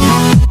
Oh.